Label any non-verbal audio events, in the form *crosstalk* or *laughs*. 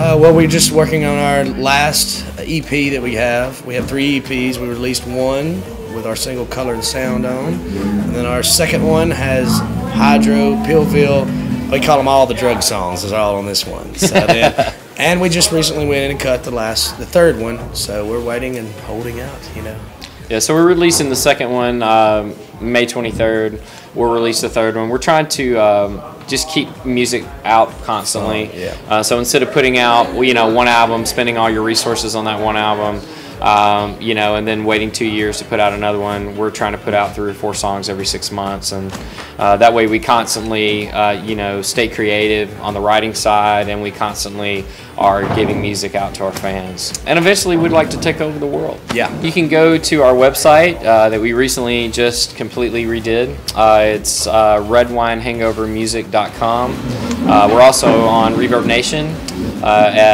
Uh, well, we're just working on our last EP that we have. We have three EPs. We released one with our single Color and Sound on. And then our second one has Hydro, Pillville. We call them all the drug songs. It's all on this one. So *laughs* then, and we just recently went in and cut the last, the third one. So we're waiting and holding out, you know. Yeah, so we're releasing the second one um, May 23rd. We'll release the third one. We're trying to um, just keep music out constantly. Yeah. Uh, so instead of putting out, you know, one album, spending all your resources on that one album, um, you know, and then waiting two years to put out another one, we're trying to put out three or four songs every six months, and uh, that way we constantly, uh, you know, stay creative on the writing side, and we constantly are giving music out to our fans. And eventually, we'd like to take over the world. Yeah. You can go to our website uh, that we recently just completely redid. Uh, it's uh, redwinehangovermusic.com. Uh, we're also on Reverb Nation uh, at